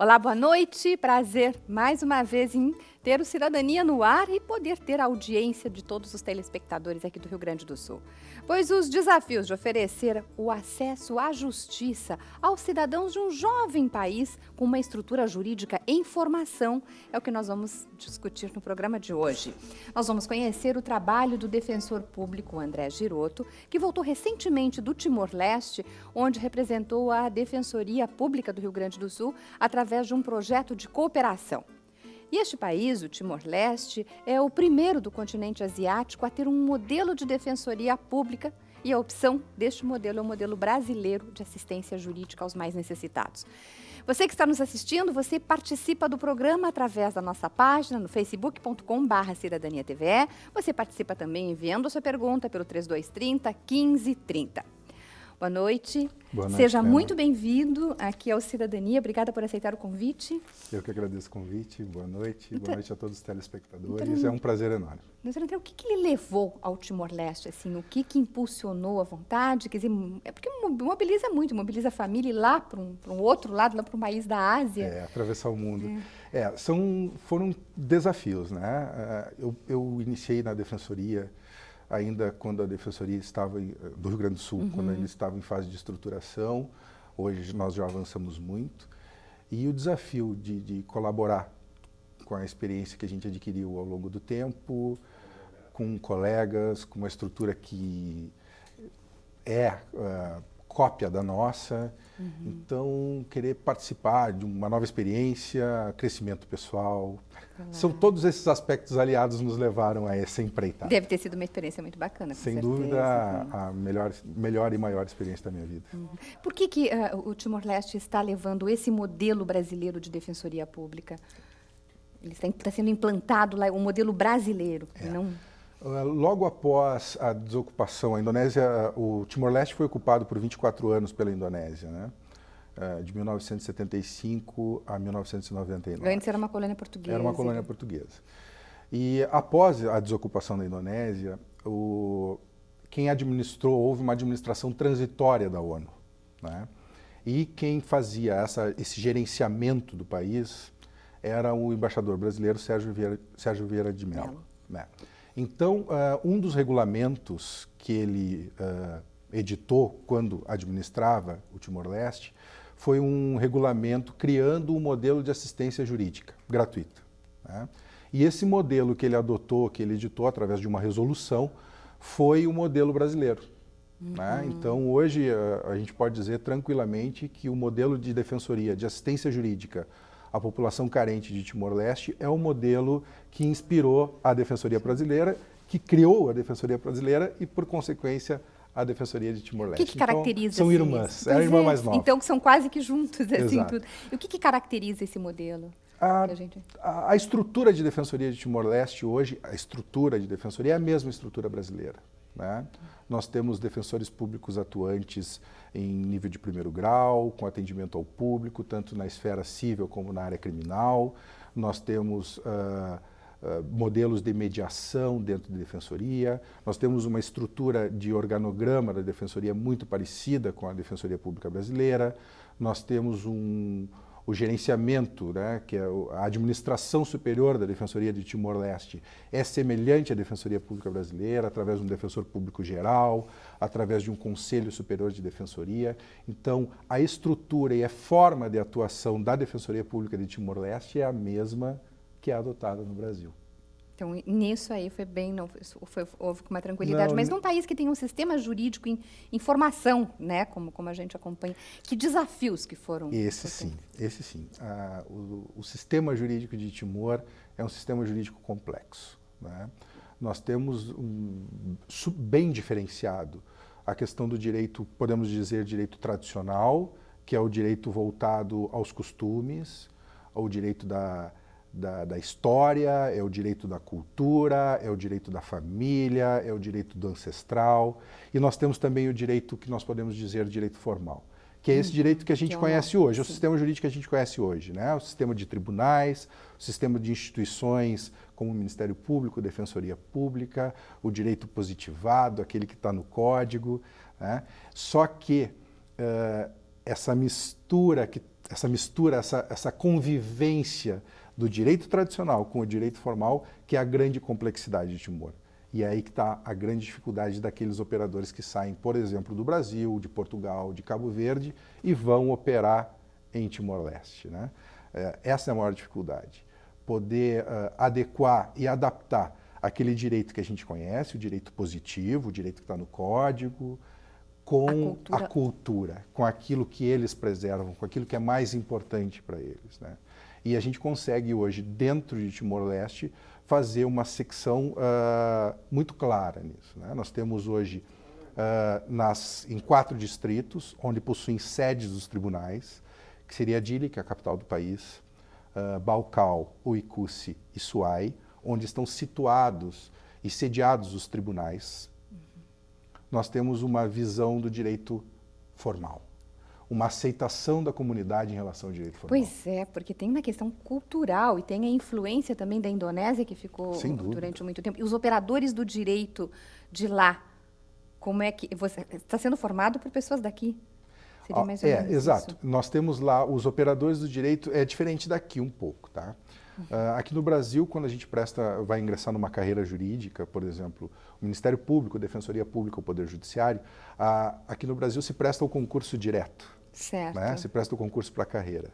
Olá, boa noite. Prazer mais uma vez em ter o Cidadania no ar e poder ter a audiência de todos os telespectadores aqui do Rio Grande do Sul. Pois os desafios de oferecer o acesso à justiça aos cidadãos de um jovem país com uma estrutura jurídica em formação é o que nós vamos discutir no programa de hoje. Nós vamos conhecer o trabalho do defensor público André Giroto, que voltou recentemente do Timor-Leste, onde representou a Defensoria Pública do Rio Grande do Sul através de um projeto de cooperação. E este país, o Timor-Leste, é o primeiro do continente asiático a ter um modelo de defensoria pública e a opção deste modelo é o modelo brasileiro de assistência jurídica aos mais necessitados. Você que está nos assistindo, você participa do programa através da nossa página no facebook.com.br Cidadania TVE. Você participa também enviando a sua pergunta pelo 3230 1530. Boa noite. Boa noite Seja muito bem-vindo aqui ao Cidadania. Obrigada por aceitar o convite. Eu que agradeço o convite. Boa noite. Então, Boa noite a todos os telespectadores. Então, é um prazer enorme. Doutor André, o que, que lhe levou ao Timor-Leste? Assim, o que, que impulsionou a vontade? Quer dizer, é porque mobiliza muito, mobiliza a família ir lá para um, um, outro lado, lá para um país da Ásia. É, atravessar o mundo. É. é são, foram desafios, né? É, eu, eu iniciei na defensoria ainda quando a Defensoria estava em, do Rio Grande do Sul, uhum. quando ele estava em fase de estruturação. Hoje nós já avançamos muito. E o desafio de, de colaborar com a experiência que a gente adquiriu ao longo do tempo, com colegas, com uma estrutura que é uh, cópia da nossa. Uhum. Então, querer participar de uma nova experiência, crescimento pessoal. São todos esses aspectos aliados nos levaram a essa empreitada. Deve ter sido uma experiência muito bacana, Sem certeza. dúvida, a, a melhor, melhor e maior experiência da minha vida. Uhum. Por que, que uh, o Timor-Leste está levando esse modelo brasileiro de defensoria pública? Ele está, está sendo implantado lá, o modelo brasileiro, é. não logo após a desocupação, a Indonésia, o Timor-Leste foi ocupado por 24 anos pela Indonésia, né? Ah, de 1975 a 1999. Antes era uma colônia portuguesa. Era uma colônia portuguesa. E após a desocupação da Indonésia, o, quem administrou, houve uma administração transitória da ONU. Né? E quem fazia essa, esse gerenciamento do país era o embaixador brasileiro Sérgio Vieira, Sérgio Vieira de Mello. Né? Então, uh, um dos regulamentos que ele uh, editou quando administrava o Timor-Leste foi um regulamento criando um modelo de assistência jurídica gratuita. Né? E esse modelo que ele adotou, que ele editou através de uma resolução, foi o modelo brasileiro. Né? Uhum. Né? Então, hoje, a, a gente pode dizer tranquilamente que o modelo de defensoria, de assistência jurídica a população carente de Timor-Leste é o modelo que inspirou a Defensoria Brasileira, que criou a Defensoria Brasileira e, por consequência, a Defensoria de Timor-Leste. O que, que caracteriza? Então, são irmãs, é a irmã mais nova. Então, são quase que juntos, assim, tudo. E o que, que caracteriza esse modelo? A, a, gente... a, a estrutura de Defensoria de Timor-Leste hoje, a estrutura de Defensoria é a mesma estrutura brasileira. Né? Nós temos defensores públicos atuantes em nível de primeiro grau, com atendimento ao público, tanto na esfera civil como na área criminal. Nós temos uh, uh, modelos de mediação dentro da defensoria. Nós temos uma estrutura de organograma da defensoria muito parecida com a Defensoria Pública Brasileira. Nós temos um, o gerenciamento, né, que é a administração superior da Defensoria de Timor-Leste, é semelhante à Defensoria Pública Brasileira, através de um defensor público geral, através de um Conselho Superior de Defensoria. Então, a estrutura e a forma de atuação da Defensoria Pública de Timor-Leste é a mesma que é adotada no Brasil. Então, nisso aí foi bem, não, foi, houve uma tranquilidade. Não, Mas num país que tem um sistema jurídico em, em formação, né, como, como a gente acompanha, que desafios que foram? Esse sim, esse sim. Ah, o, o, sistema jurídico de Timor é um sistema jurídico complexo. Né? Nós temos um, bem diferenciado a questão do direito, podemos dizer, direito tradicional, que é o direito voltado aos costumes, ao direito da da, da, história, é o direito da cultura, é o direito da família, é o direito do ancestral. E nós temos também o direito que nós podemos dizer direito formal, que é esse uhum. direito que a gente que conhece é hoje, sim. o sistema jurídico que a gente conhece hoje, né? o sistema de tribunais, o sistema de instituições como o Ministério Público, Defensoria Pública, o direito positivado, aquele que está no código. Né? Só que uh, essa mistura que essa mistura, essa, essa convivência do direito tradicional com o direito formal, que é a grande complexidade de Timor. E é aí que está a grande dificuldade daqueles operadores que saem, por exemplo, do Brasil, de Portugal, de Cabo Verde e vão operar em Timor-Leste. Né? É, essa é a maior dificuldade. Poder uh, adequar e adaptar aquele direito que a gente conhece, o direito positivo, o direito que está no código, com a cultura. a cultura. com aquilo que eles preservam, com aquilo que é mais importante para eles. Né? E a gente consegue hoje, dentro de Timor-Leste, fazer uma secção uh, muito clara nisso. Né? Nós temos hoje uh, nas, em quatro distritos, onde possuem sedes dos tribunais, que seria Dili, que é a capital do país, uh, Balcal, Uicuce e Suai, onde estão situados e sediados os tribunais, nós temos uma visão do direito formal, uma aceitação da comunidade em relação ao direito formal. Pois é, porque tem uma questão cultural e tem a influência também da Indonésia, que ficou durante muito tempo. E os operadores do direito de lá, como é que. Você está sendo formado por pessoas daqui? Seria mais ou é, exato. Isso. Nós temos lá os operadores do direito, é diferente daqui um pouco, tá? Uh, aqui no Brasil, quando a gente presta, vai ingressar numa carreira jurídica, por exemplo, o Ministério Público, a Defensoria Pública, o Poder Judiciário, uh, aqui no Brasil se presta o concurso direto. Certo. Né? Se presta o concurso para a carreira.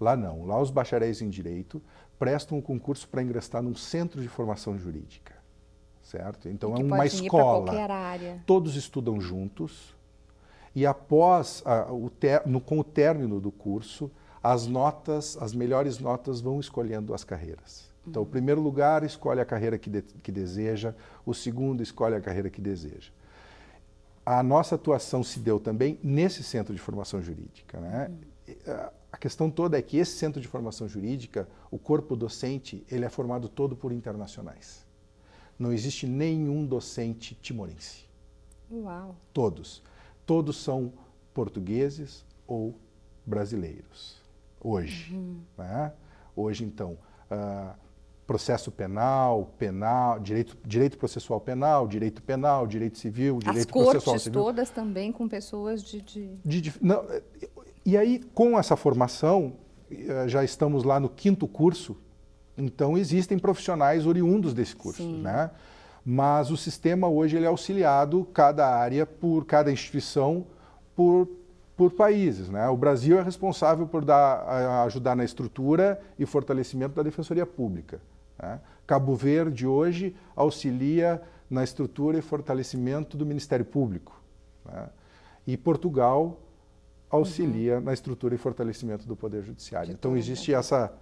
Lá não. Lá os bacharéis em direito prestam o um concurso para ingressar num centro de formação jurídica. Certo? Então é uma escola. Todos estudam juntos e após uh, o ter, no, com o término do curso, as notas, as melhores notas vão escolhendo as carreiras. Então, o primeiro lugar escolhe a carreira que, de, que deseja, o segundo escolhe a carreira que deseja. A nossa atuação se deu também nesse centro de formação jurídica. Né? A questão toda é que esse centro de formação jurídica, o corpo docente, ele é formado todo por internacionais. Não existe nenhum docente timorense. Uau! Todos. Todos são portugueses ou brasileiros hoje. Uhum. Né? Hoje, então, uh, processo penal, penal, direito, direito processual penal, direito penal, direito civil, direito As processual civil. todas também com pessoas de... de... de, de não, e aí, com essa formação, eh, já estamos lá no quinto curso, então existem profissionais oriundos desse curso, Sim. né? Mas o sistema hoje ele é auxiliado, cada área, por cada instituição, por por países. Né? O Brasil é responsável por dar, ajudar na estrutura e fortalecimento da defensoria pública. Né? Cabo Verde hoje auxilia na estrutura e fortalecimento do Ministério Público. Né? E Portugal auxilia uhum. na estrutura e fortalecimento do Poder Judiciário. Então existe essa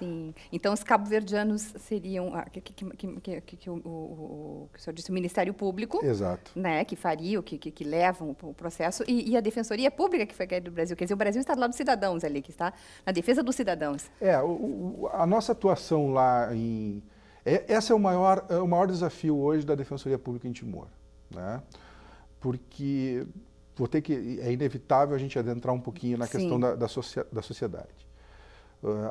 Sim. Então, os cabo-verdianos seriam, ah, que, que, que, que, o, o, o, senhor disse, o Ministério Público. Exato. Né, que faria, que, que, que levam o processo, e, e, a Defensoria Pública, que foi a do Brasil. Quer dizer, o Brasil está do lado dos cidadãos ali, que está na defesa dos cidadãos. É, a nossa atuação lá em... É, esse é o maior, é o maior desafio hoje da Defensoria Pública em Timor. Né? Porque vou ter que, é inevitável a gente adentrar um pouquinho na Sim. questão da, da, da sociedade.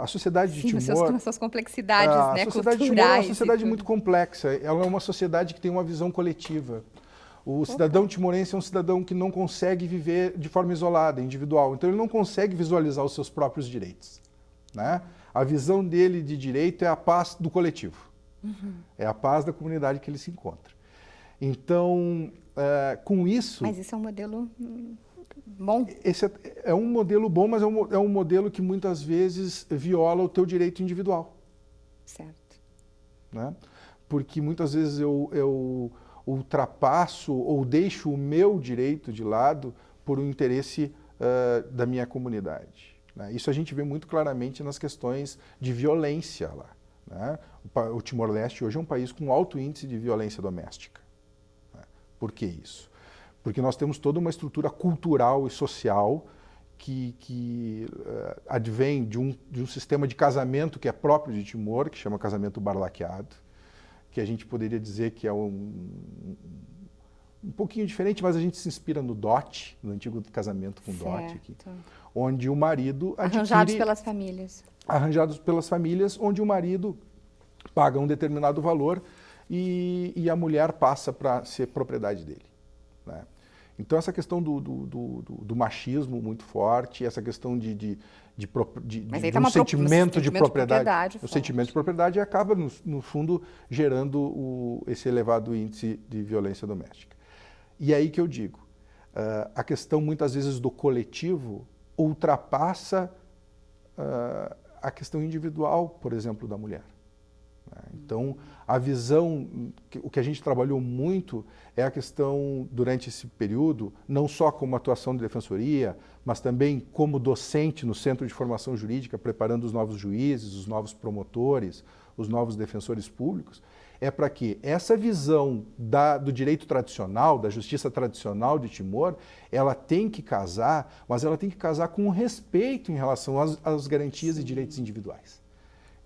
A sociedade de Sim, Timor... Sim, suas complexidades a né, sociedade culturais. de Timor é uma sociedade muito complexa. Ela é uma sociedade que tem uma visão coletiva. O cidadão timorense é um cidadão que não consegue viver de forma isolada, individual. Então, ele não consegue visualizar os seus próprios direitos. Né? A visão dele de direito é a paz do coletivo. Uhum. É a paz da comunidade que ele se encontra. Então, é, com isso... Mas isso é um modelo hum, bom? Esse é, é, um modelo bom, mas é um, é um modelo que muitas vezes viola o teu direito individual. Certo. Né? Porque muitas vezes eu, eu ultrapasso ou deixo o meu direito de lado por um interesse uh, da minha comunidade. Né? Isso a gente vê muito claramente nas questões de violência lá. Né? O, o Timor-Leste hoje é um país com alto índice de violência doméstica. Né? Por que isso? Porque nós temos toda uma estrutura cultural e social que, que uh, advém de um, de um sistema de casamento que é próprio de Timor, que chama casamento barlaqueado, que a gente poderia dizer que é um, um pouquinho diferente, mas a gente se inspira no dote, no antigo casamento com certo. dote, aqui, onde o marido adquire, arranjados pelas famílias, arranjados pelas famílias, onde o marido paga um determinado valor e, e a mulher passa para ser propriedade dele. Né? Então, essa questão do, do, do, do machismo muito forte, essa questão de, de, de, de, de tá um sentimento, de propriedade. propriedade o sentimento de propriedade acaba, no, no fundo, gerando o, esse elevado índice de violência doméstica. E é aí que eu digo, uh, a questão muitas vezes do coletivo ultrapassa uh, a questão individual, por exemplo, da mulher. Né? Então, a visão, o que a gente trabalhou muito é a questão, durante esse período, não só como atuação de defensoria, mas também como docente no Centro de Formação Jurídica, preparando os novos juízes, os novos promotores, os novos defensores públicos, é para que essa visão da, do direito tradicional, da justiça tradicional de Timor, ela tem que casar, mas ela tem que casar com respeito em relação às, às garantias e direitos individuais.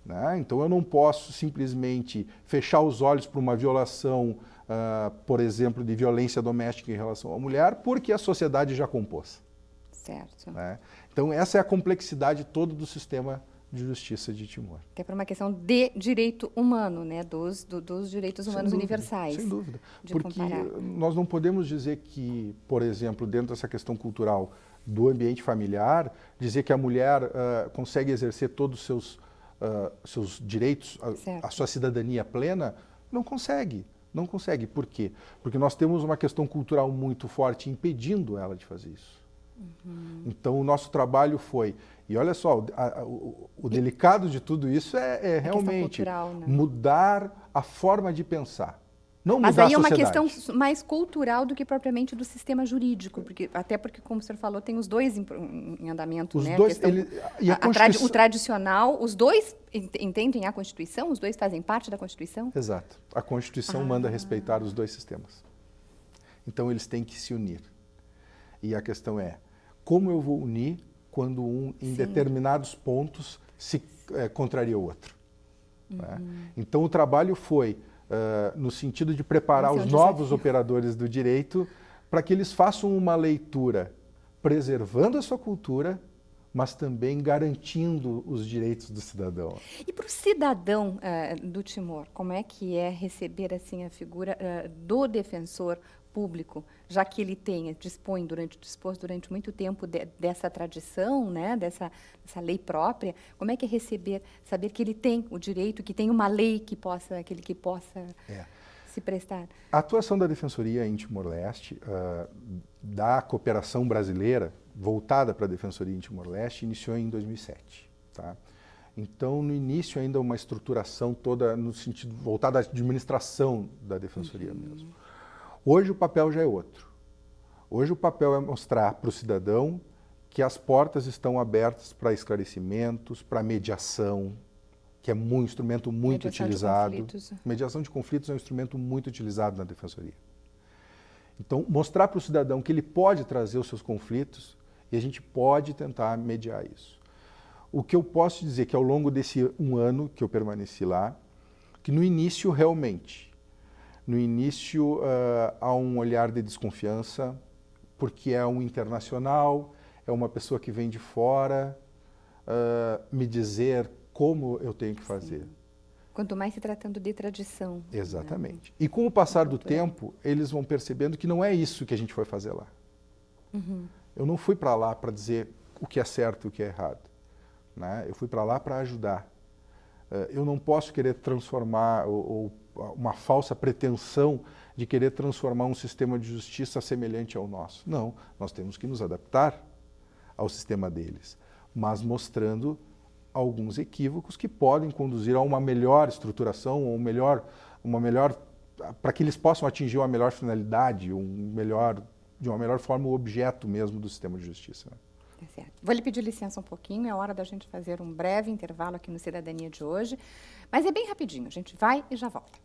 Né? Então eu não posso simplesmente fechar os olhos para uma violação, uh, por exemplo, de violência doméstica em relação à mulher, porque a sociedade já compôs. Certo. Né? Então essa é a complexidade toda do sistema de justiça de Timor. Que é para uma questão de direito humano, né? dos, do, dos direitos humanos sem dúvida, universais. Sem dúvida. Porque comparar. nós não podemos dizer que, por exemplo, dentro dessa questão cultural do ambiente familiar, dizer que a mulher uh, consegue exercer todos os seus uh, seus direitos, a, a, sua cidadania plena, não consegue. Não consegue. Por quê? Porque nós temos uma questão cultural muito forte impedindo ela de fazer isso. Uhum. Então, o nosso trabalho foi. E olha só, a, a, o, o, delicado de tudo isso é, é realmente cultural, né? mudar a forma de pensar. Não Mas aí é uma questão mais cultural do que propriamente do sistema jurídico, porque até porque, como o senhor falou, tem os dois em, em andamento, os né? Dois, questão, ele, a, a Constituição... o tradicional, os dois entendem a Constituição? Os dois fazem parte da Constituição? Exato. A Constituição ah. manda respeitar os dois sistemas. Então eles têm que se unir. E a questão é, como eu vou unir quando um, em Sim. determinados pontos, se é, contraria o outro? Uhum. Né? Então o trabalho foi uh, no sentido de preparar os novos operadores do direito para que eles façam uma leitura preservando a sua cultura, mas também garantindo os direitos do cidadão. E para o cidadão uh, do Timor, como é que é receber assim a figura uh, do defensor público, já que ele tenha, dispõe durante, dispôs durante muito tempo de, dessa tradição, né, dessa, dessa lei própria, como é que é receber, saber que ele tem o direito, que tem uma lei que possa, aquele que possa é. se prestar? A atuação da Defensoria em Timor-Leste, uh, da cooperação brasileira, voltada para a Defensoria em Timor-Leste, iniciou em 2007, tá? Então, no início, ainda uma estruturação toda no sentido voltada à administração da defensoria uhum. mesmo. Hoje o papel já é outro. Hoje o papel é mostrar para o cidadão que as portas estão abertas para esclarecimentos, para mediação, que é um instrumento muito mediação utilizado. De mediação de conflitos é um instrumento muito utilizado na defensoria. Então, mostrar para o cidadão que ele pode trazer os seus conflitos e a gente pode tentar mediar isso. O que eu posso dizer que ao longo desse um ano que eu permaneci lá, que no início realmente no início, uh, há um olhar de desconfiança, porque é um internacional, é uma pessoa que vem de fora, uh, me dizer como eu tenho que fazer. Sim. Quanto mais se tratando de tradição. Né? Exatamente. Né? E com o passar do tempo, eles vão percebendo que não é isso que a gente foi fazer lá. Uhum. Eu não fui para lá para dizer o que é certo e o que é errado. Né? Eu fui para lá para ajudar. Uh, eu não posso querer transformar ou, ou uma falsa pretensão de querer transformar um sistema de justiça semelhante ao nosso. Não, nós temos que nos adaptar ao sistema deles, mas mostrando alguns equívocos que podem conduzir a uma melhor estruturação, ou melhor, uma melhor para que eles possam atingir uma melhor finalidade, um melhor, de uma melhor forma o objeto mesmo do sistema de justiça. Tá certo. Vou lhe pedir licença um pouquinho, é hora da gente fazer um breve intervalo aqui no Cidadania de hoje, mas é bem rapidinho, a gente vai e já volta.